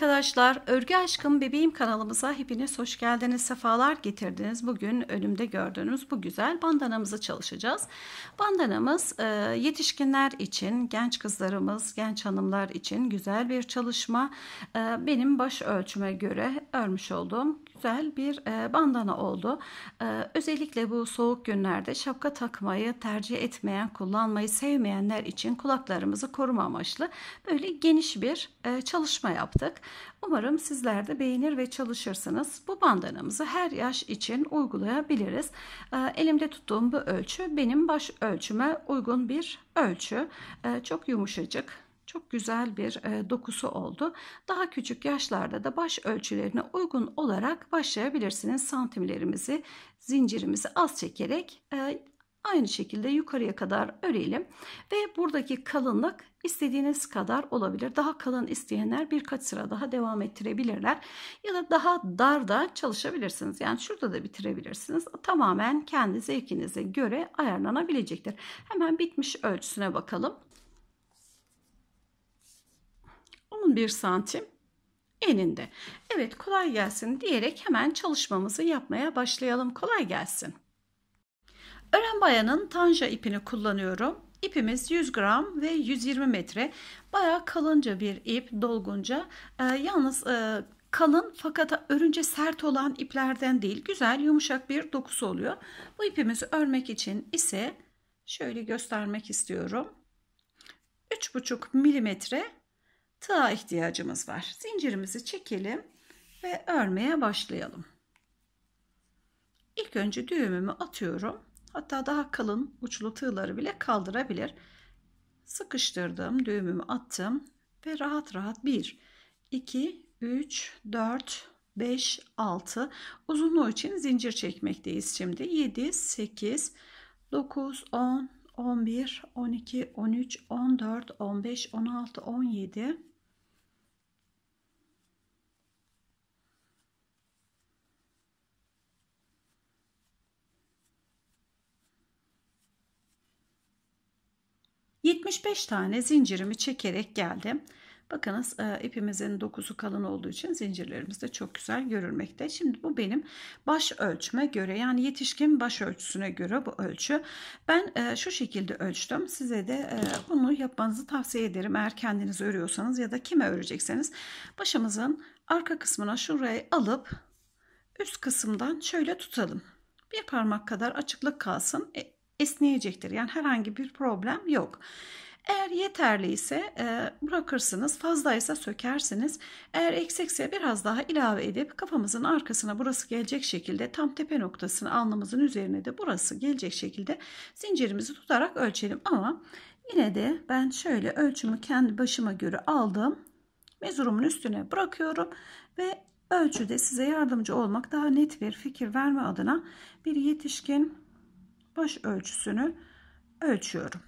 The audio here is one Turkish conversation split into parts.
arkadaşlar, Örgü Aşkım Bebeğim kanalımıza hepiniz hoş geldiniz, sefalar getirdiniz. Bugün önümde gördüğünüz bu güzel bandanamızı çalışacağız. Bandanamız e, yetişkinler için, genç kızlarımız, genç hanımlar için güzel bir çalışma. E, benim baş ölçüme göre örmüş olduğum güzel bir e, bandana oldu. Özellikle bu soğuk günlerde şapka takmayı tercih etmeyen, kullanmayı sevmeyenler için kulaklarımızı koruma amaçlı böyle geniş bir çalışma yaptık. Umarım sizler de beğenir ve çalışırsınız. Bu bandanamızı her yaş için uygulayabiliriz. Elimde tuttuğum bu ölçü benim baş ölçüme uygun bir ölçü. Çok yumuşacık, çok güzel bir e, dokusu oldu. Daha küçük yaşlarda da baş ölçülerine uygun olarak başlayabilirsiniz. Santimlerimizi, zincirimizi az çekerek e, aynı şekilde yukarıya kadar örelim ve buradaki kalınlık istediğiniz kadar olabilir. Daha kalın isteyenler birkaç sıra daha devam ettirebilirler ya da daha dar da çalışabilirsiniz. Yani şurada da bitirebilirsiniz. Tamamen kendi zevkinize göre ayarlanabilecektir. Hemen bitmiş ölçüsüne bakalım. 11 santim eninde. Evet kolay gelsin diyerek hemen çalışmamızı yapmaya başlayalım. Kolay gelsin. Ören bayanın tanja ipini kullanıyorum. İpimiz 100 gram ve 120 metre. Bayağı kalınca bir ip, dolgunca. Ee, yalnız e, kalın fakat örünce sert olan iplerden değil. Güzel, yumuşak bir dokusu oluyor. Bu ipimizi örmek için ise şöyle göstermek istiyorum. 3,5 milimetre tığa ihtiyacımız var. Zincirimizi çekelim ve örmeye başlayalım. İlk önce düğümümü atıyorum. Hatta daha kalın uçlu tığları bile kaldırabilir. Sıkıştırdım, düğümümü attım ve rahat rahat 1, 2, 3, 4, 5, 6 uzunluğu için zincir çekmekteyiz şimdi. 7, 8, 9, 10, 11, 12, 13, 14, 15, 16, 17, 75 tane zincirimi çekerek geldim. Bakınız e, ipimizin dokusu kalın olduğu için zincirlerimiz de çok güzel görülmekte. Şimdi bu benim baş ölçüme göre yani yetişkin baş ölçüsüne göre bu ölçü. Ben e, şu şekilde ölçtüm. Size de e, bunu yapmanızı tavsiye ederim. Eğer kendiniz örüyorsanız ya da kime örecekseniz başımızın arka kısmına şurayı alıp üst kısımdan şöyle tutalım. Bir parmak kadar açıklık kalsın. Esneyecektir. Yani herhangi bir problem yok. Eğer yeterliyse e, bırakırsınız, fazlaysa sökersiniz. Eğer eksikse biraz daha ilave edip kafamızın arkasına burası gelecek şekilde tam tepe noktasını alnımızın üzerine de burası gelecek şekilde zincirimizi tutarak ölçelim. Ama yine de ben şöyle ölçümü kendi başıma göre aldım. Mezurumun üstüne bırakıyorum ve ölçüde size yardımcı olmak daha net bir fikir verme adına bir yetişkin baş ölçüsünü ölçüyorum.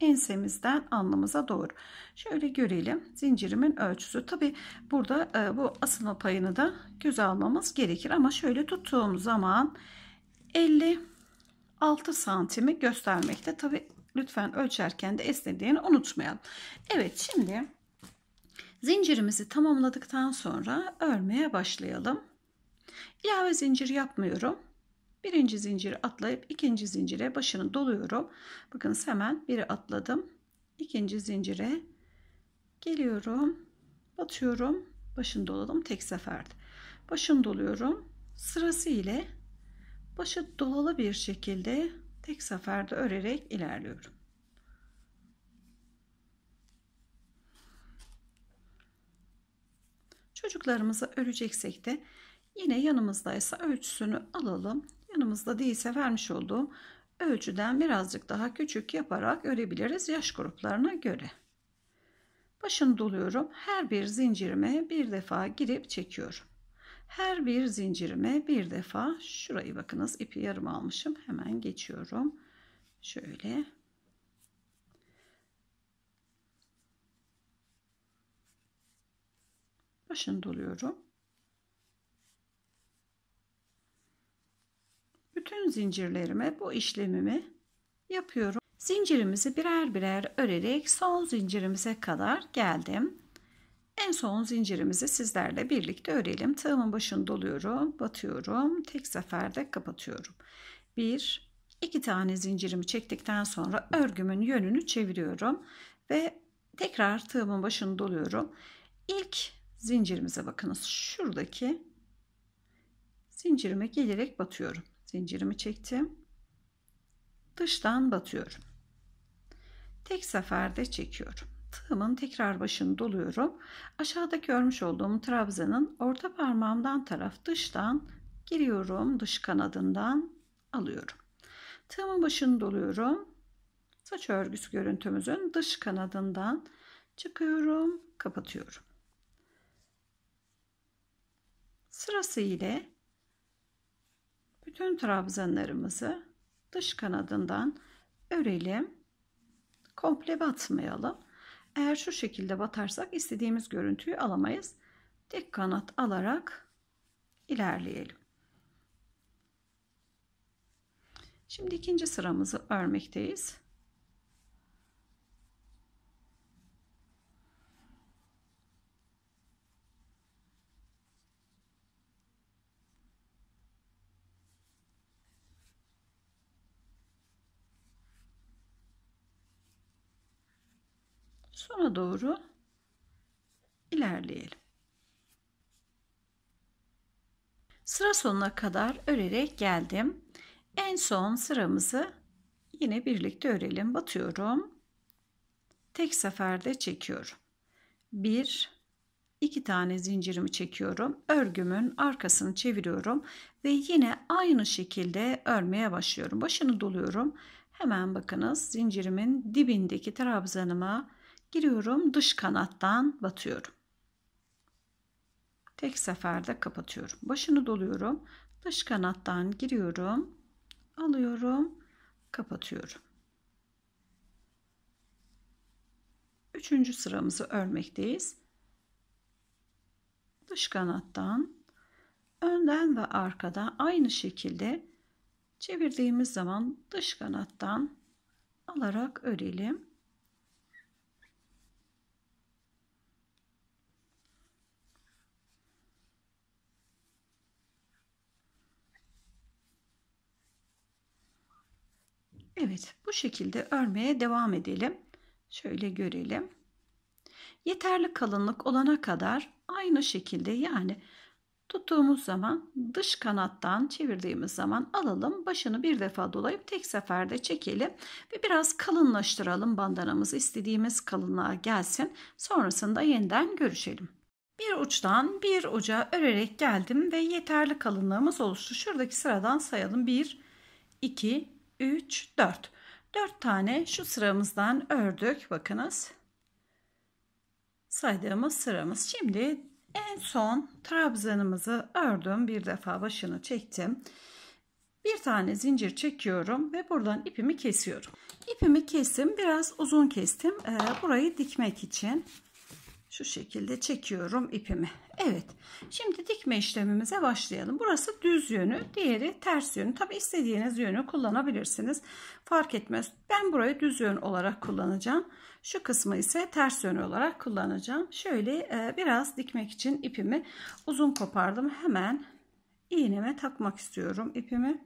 Ensemizden alnımıza doğru. Şöyle görelim. Zincirimin ölçüsü. Tabi burada e, bu asılma payını da göze almamız gerekir. Ama şöyle tuttuğum zaman 56 santimi göstermekte. Tabi lütfen ölçerken de esnediğini unutmayalım. Evet şimdi zincirimizi tamamladıktan sonra örmeye başlayalım. İlave zincir yapmıyorum. Birinci zinciri atlayıp ikinci zincire başını doluyorum. Bakınız hemen biri atladım. İkinci zincire geliyorum. Batıyorum. Başını doladım tek seferde. Başını doluyorum. Sırası ile başı dolalı bir şekilde tek seferde örerek ilerliyorum. Çocuklarımızı öreceksek de yine yanımızdaysa ölçüsünü alalım. Yanımızda değilse vermiş olduğum ölçüden birazcık daha küçük yaparak örebiliriz yaş gruplarına göre. Başını doluyorum. Her bir zincirime bir defa girip çekiyorum. Her bir zincirime bir defa şurayı bakınız ipi yarım almışım. Hemen geçiyorum. Şöyle başını doluyorum. Bütün zincirlerime bu işlemimi yapıyorum. Zincirimizi birer birer örerek son zincirimize kadar geldim. En son zincirimizi sizlerle birlikte örelim. Tığımın başını doluyorum, batıyorum. Tek seferde kapatıyorum. Bir, iki tane zincirimi çektikten sonra örgümün yönünü çeviriyorum. Ve tekrar tığımın başını doluyorum. İlk zincirimize bakınız. Şuradaki zincirime gelerek batıyorum. Zincirimi çektim. Dıştan batıyorum. Tek seferde çekiyorum. Tığımın tekrar başını doluyorum. Aşağıda görmüş olduğum trabzanın orta parmağımdan taraf dıştan giriyorum. Dış kanadından alıyorum. Tığımın başını doluyorum. Saç örgüsü görüntümüzün dış kanadından çıkıyorum, kapatıyorum. Sırası ile bütün trabzanlarımızı dış kanadından örelim. Komple batmayalım. Eğer şu şekilde batarsak istediğimiz görüntüyü alamayız. Tek kanat alarak ilerleyelim. Şimdi ikinci sıramızı örmekteyiz. Sona doğru ilerleyelim. Sıra sonuna kadar örerek geldim. En son sıramızı yine birlikte örelim. Batıyorum. Tek seferde çekiyorum. Bir, iki tane zincirimi çekiyorum. Örgümün arkasını çeviriyorum ve yine aynı şekilde örmeye başlıyorum. Başını doluyorum. Hemen bakınız zincirimin dibindeki trabzanıma giriyorum dış kanattan batıyorum. Tek seferde kapatıyorum. Başını doluyorum dış kanattan giriyorum alıyorum kapatıyorum. Üçüncü sıramızı örmekteyiz. Dış kanattan önden ve arkadan aynı şekilde çevirdiğimiz zaman dış kanattan alarak örelim Evet bu şekilde örmeye devam edelim. Şöyle görelim. Yeterli kalınlık olana kadar aynı şekilde yani tuttuğumuz zaman dış kanattan çevirdiğimiz zaman alalım. Başını bir defa dolayıp tek seferde çekelim ve biraz kalınlaştıralım bandanamızı istediğimiz kalınlığa gelsin. Sonrasında yeniden görüşelim. Bir uçtan bir uca örerek geldim ve yeterli kalınlığımız oluştu. Şuradaki sıradan sayalım. 1, 2, 3, 4. 4 tane şu sıramızdan ördük. Bakınız. Saydığımız sıramız. Şimdi en son trabzanımızı ördüm. Bir defa başını çektim. Bir tane zincir çekiyorum ve buradan ipimi kesiyorum. İpimi kestim. Biraz uzun kestim. Ee, burayı dikmek için şu şekilde çekiyorum ipimi. Evet. Şimdi dikme işlemimize başlayalım. Burası düz yönü, diğeri ters yönü. Tabi istediğiniz yönü kullanabilirsiniz. Fark etmez. Ben burayı düz yön olarak kullanacağım. Şu kısmı ise ters yönü olarak kullanacağım. Şöyle e, biraz dikmek için ipimi uzun kopardım. Hemen iğneme takmak istiyorum ipimi.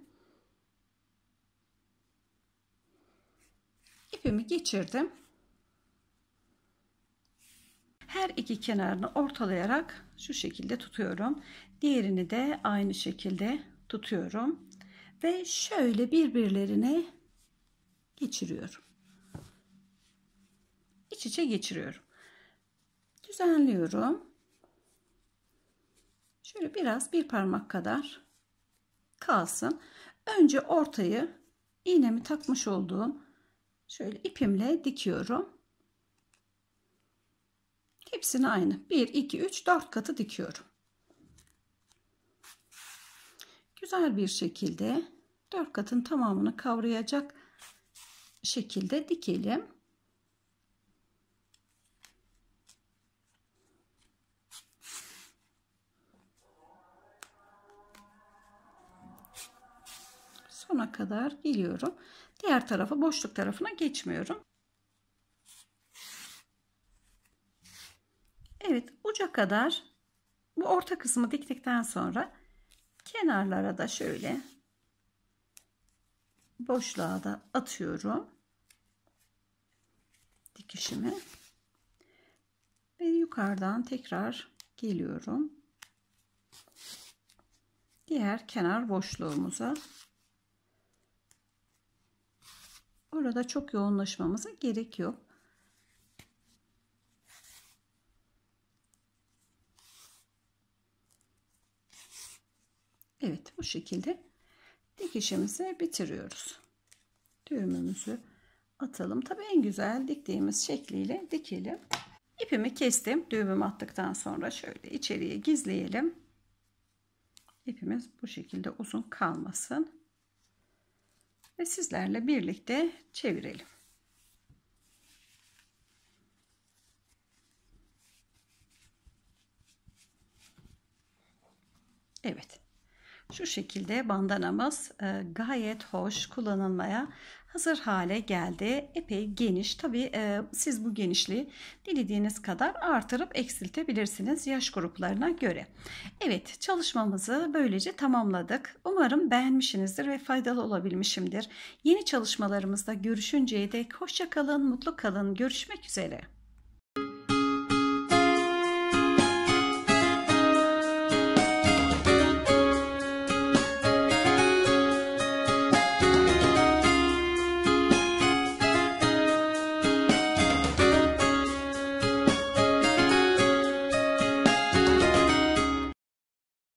İpimi geçirdim. Her iki kenarını ortalayarak şu şekilde tutuyorum. Diğerini de aynı şekilde tutuyorum. Ve şöyle birbirlerine geçiriyorum. İç içe geçiriyorum. Düzenliyorum. Şöyle biraz bir parmak kadar kalsın. Önce ortayı iğnemi takmış olduğum şöyle ipimle dikiyorum. Hepsini aynı. 1, 2, 3, 4 katı dikiyorum. Güzel bir şekilde 4 katın tamamını kavrayacak şekilde dikelim. Sona kadar geliyorum. Diğer tarafa boşluk tarafına geçmiyorum. Evet uca kadar bu orta kısmı diktikten sonra kenarlara da şöyle boşluğa da atıyorum dikişimi. Ve yukarıdan tekrar geliyorum. Diğer kenar boşluğumuza. Orada çok yoğunlaşmamıza gerek yok Evet bu şekilde dikişimizi bitiriyoruz. Düğümümüzü atalım. Tabii en güzel diktiğimiz şekliyle dikelim. İpimi kestim. Düğümümü attıktan sonra şöyle içeriye gizleyelim. İpimiz bu şekilde uzun kalmasın. Ve sizlerle birlikte çevirelim. Evet. Şu şekilde bandanamız e, gayet hoş kullanılmaya hazır hale geldi. Epey geniş. Tabi e, siz bu genişliği dilediğiniz kadar artırıp eksiltebilirsiniz yaş gruplarına göre. Evet çalışmamızı böylece tamamladık. Umarım beğenmişsinizdir ve faydalı olabilmişimdir. Yeni çalışmalarımızda görüşünceye dek hoşça kalın, mutlu kalın. Görüşmek üzere.